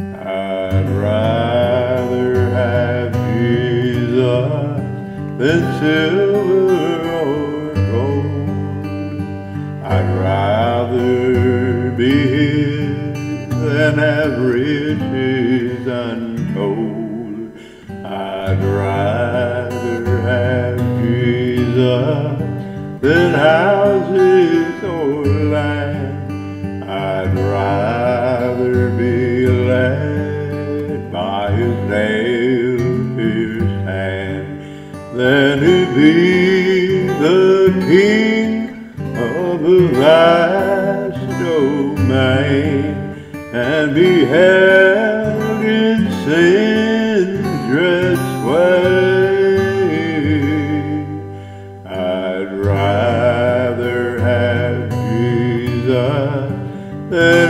I'd rather have Jesus than silver or gold. I'd rather be His than have riches untold. I'd rather have Jesus than houses or land. I'd rather be king of a vast domain and be held in sin's sway. I'd rather have Jesus than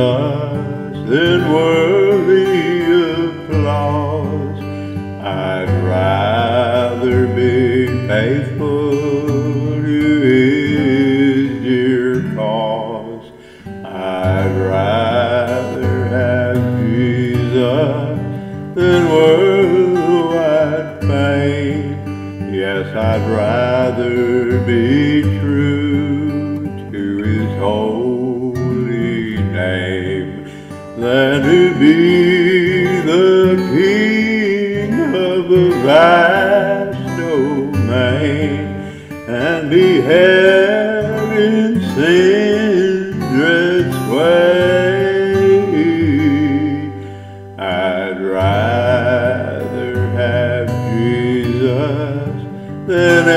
Jesus than worldly applause. I'd rather be faithful to His dear cause. I'd rather have Jesus than worldwide fame. Yes, I'd rather be true to His holy to be the king of a vast domain and be held in sin's. I'd rather have Jesus than